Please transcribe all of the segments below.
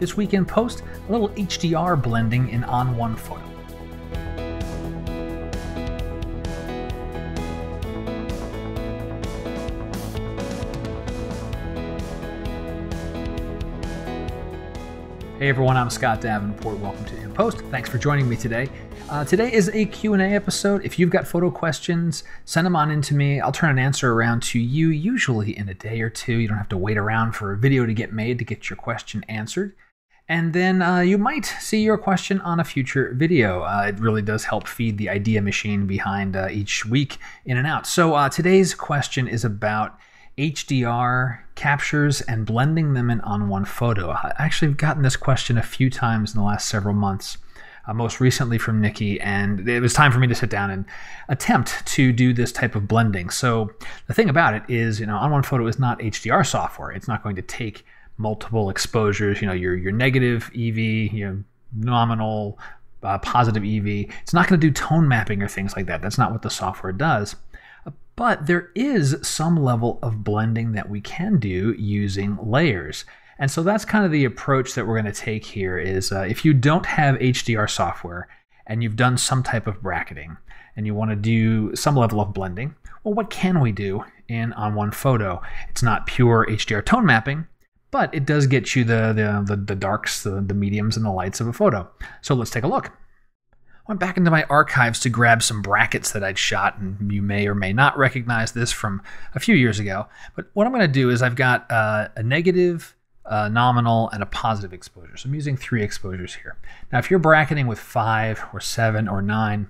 This week in post, a little HDR blending in ON1 Photo. Hey everyone, I'm Scott Davenport. Welcome to In Post. Thanks for joining me today. Uh, today is a Q&A episode. If you've got photo questions, send them on in to me. I'll turn an answer around to you, usually in a day or two. You don't have to wait around for a video to get made to get your question answered. And then uh, you might see your question on a future video. Uh, it really does help feed the idea machine behind uh, each week in and out. So uh, today's question is about HDR captures and blending them in ON1 Photo. I actually have gotten this question a few times in the last several months, uh, most recently from Nikki, and it was time for me to sit down and attempt to do this type of blending. So the thing about it is, you know, ON1 Photo is not HDR software. It's not going to take multiple exposures, you know, your, your negative EV, your nominal, uh, positive EV. It's not going to do tone mapping or things like that. That's not what the software does. But there is some level of blending that we can do using layers. And so that's kind of the approach that we're going to take here is uh, if you don't have HDR software and you've done some type of bracketing and you want to do some level of blending, well, what can we do in ON1 Photo? It's not pure HDR tone mapping, but it does get you the, the, the, the darks, the, the mediums, and the lights of a photo. So let's take a look I went back into my archives to grab some brackets that I'd shot, and you may or may not recognize this from a few years ago. But what I'm going to do is I've got uh, a negative, uh, nominal, and a positive exposure. So I'm using three exposures here. Now, if you're bracketing with five or seven or nine,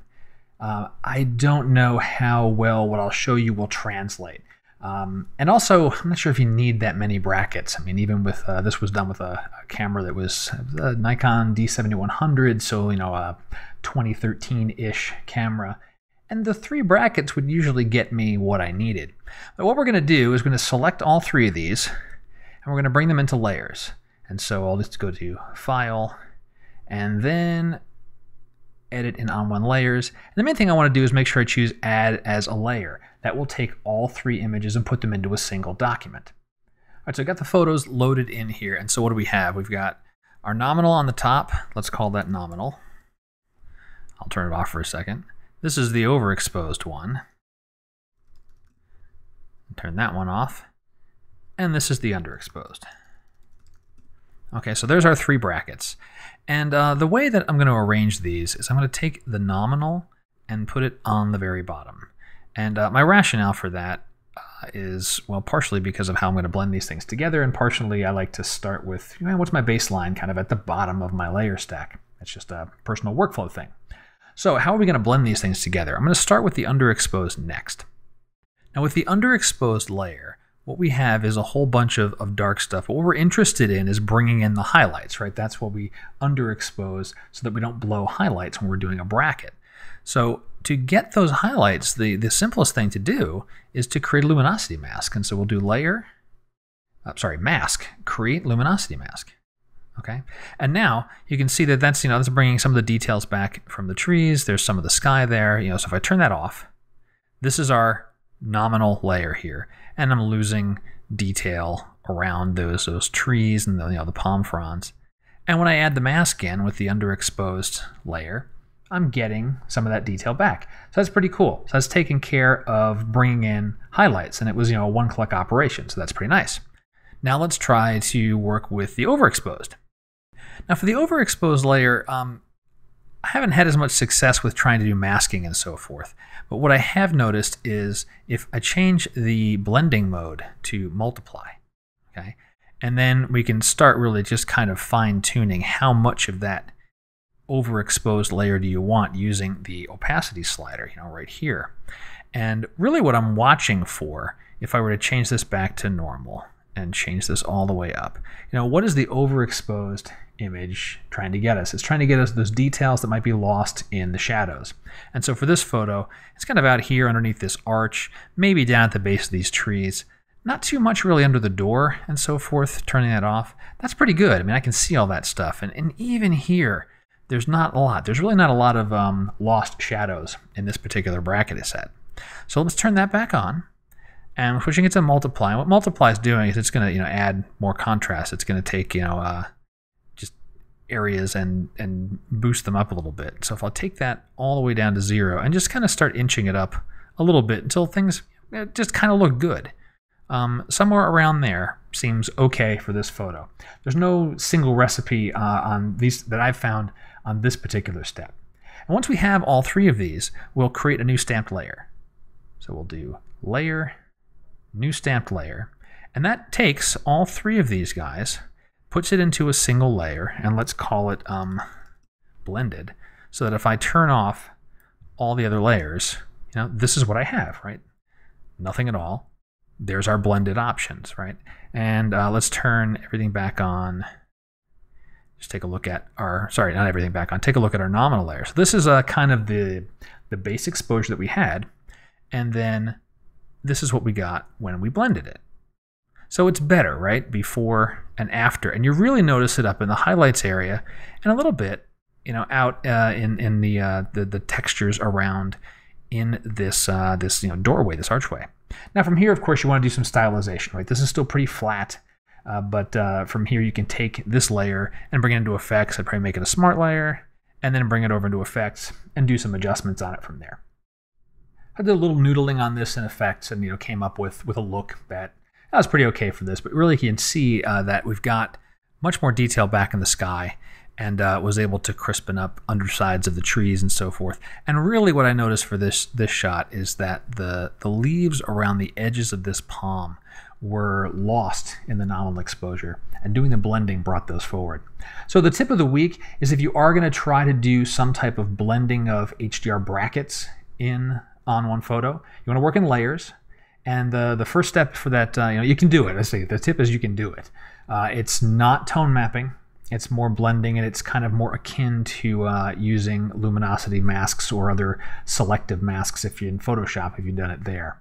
uh, I don't know how well what I'll show you will translate. Um, and also, I'm not sure if you need that many brackets. I mean, even with uh, this was done with a, a camera that was a Nikon D7100, so you know, a 2013-ish camera. And the three brackets would usually get me what I needed. But what we're going to do is we're going to select all three of these, and we're going to bring them into layers. And so I'll just go to File, and then edit in ON1 layers. And the main thing I want to do is make sure I choose add as a layer. That will take all three images and put them into a single document. All right, so I've got the photos loaded in here. And so what do we have? We've got our nominal on the top. Let's call that nominal. I'll turn it off for a second. This is the overexposed one. Turn that one off. And this is the underexposed. Okay, so there's our three brackets. And uh, the way that I'm going to arrange these is I'm going to take the nominal and put it on the very bottom. And uh, my rationale for that uh, is, well, partially because of how I'm going to blend these things together, and partially I like to start with, you know, what's my baseline kind of at the bottom of my layer stack. It's just a personal workflow thing. So how are we going to blend these things together? I'm going to start with the underexposed next. Now with the underexposed layer, what we have is a whole bunch of, of dark stuff. What we're interested in is bringing in the highlights, right? That's what we underexpose so that we don't blow highlights when we're doing a bracket. So to get those highlights, the, the simplest thing to do is to create a luminosity mask. And so we'll do layer, uh, sorry, mask, create luminosity mask. Okay, and now you can see that that's, you know, that's bringing some of the details back from the trees. There's some of the sky there, you know, so if I turn that off, this is our nominal layer here and I'm losing detail around those those trees and the, you know, the palm fronds. And when I add the mask in with the underexposed layer, I'm getting some of that detail back. So that's pretty cool. So that's taking care of bringing in highlights, and it was you know a one-click operation. So that's pretty nice. Now let's try to work with the overexposed. Now for the overexposed layer, um, I haven't had as much success with trying to do masking and so forth. But what I have noticed is if I change the blending mode to multiply, okay, and then we can start really just kind of fine tuning how much of that overexposed layer do you want using the opacity slider, you know, right here. And really what I'm watching for, if I were to change this back to normal and change this all the way up, you know, what is the overexposed image trying to get us. It's trying to get us those details that might be lost in the shadows. And so for this photo, it's kind of out here underneath this arch, maybe down at the base of these trees. Not too much really under the door and so forth, turning that off. That's pretty good. I mean, I can see all that stuff. And, and even here, there's not a lot. There's really not a lot of um, lost shadows in this particular bracket set. So let's turn that back on. And we're switching it to multiply. And what multiply is doing is it's going to you know add more contrast. It's going to take you know uh, just areas and and boost them up a little bit. So if I'll take that all the way down to zero and just kind of start inching it up a little bit until things just kind of look good. Um, somewhere around there seems okay for this photo. There's no single recipe uh, on these that I've found on this particular step. And once we have all three of these, we'll create a new stamped layer. So we'll do layer, new stamped layer, and that takes all three of these guys, puts it into a single layer, and let's call it um, blended, so that if I turn off all the other layers, you know, this is what I have, right? Nothing at all. There's our blended options, right? And uh, let's turn everything back on. Just take a look at our, sorry, not everything back on, take a look at our nominal layer. So this is uh, kind of the, the base exposure that we had. And then this is what we got when we blended it. So it's better, right? Before and after. And you really notice it up in the highlights area and a little bit, you know, out uh, in, in the, uh, the, the textures around in this, uh, this you know, doorway, this archway. Now from here, of course, you want to do some stylization, right? This is still pretty flat, uh, but uh, from here you can take this layer and bring it into effects. I'd probably make it a smart layer and then bring it over into effects and do some adjustments on it from there. I did a little noodling on this in effects and you know came up with with a look that that was pretty okay for this. But really, you can see uh, that we've got much more detail back in the sky and uh, was able to crispen up undersides of the trees and so forth. And really, what I noticed for this this shot is that the the leaves around the edges of this palm were lost in the nominal exposure, and doing the blending brought those forward. So the tip of the week is if you are going to try to do some type of blending of HDR brackets in ON1 Photo. You want to work in layers. And the, the first step for that, uh, you know, you can do it. I say the tip is you can do it. Uh, it's not tone mapping. It's more blending, and it's kind of more akin to uh, using luminosity masks or other selective masks if you're in Photoshop, if you've done it there.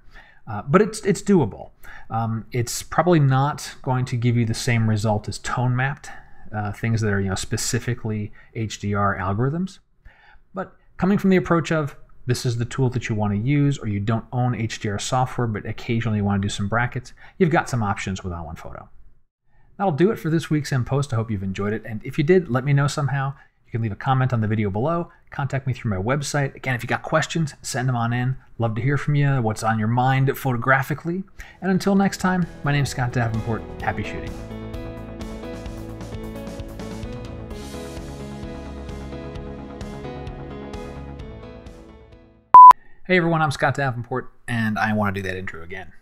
Uh, but it's it's doable. Um, it's probably not going to give you the same result as tone mapped uh, things that are you know specifically HDR algorithms. But coming from the approach of this is the tool that you want to use, or you don't own HDR software, but occasionally you want to do some brackets, you've got some options with On1 Photo. That'll do it for this week's In Post. I hope you've enjoyed it. And if you did, let me know somehow. You can leave a comment on the video below, contact me through my website. Again, if you got questions, send them on in. Love to hear from you, what's on your mind photographically. And until next time, my name's Scott Davenport. Happy shooting. Hey everyone, I'm Scott Davenport, and I want to do that intro again.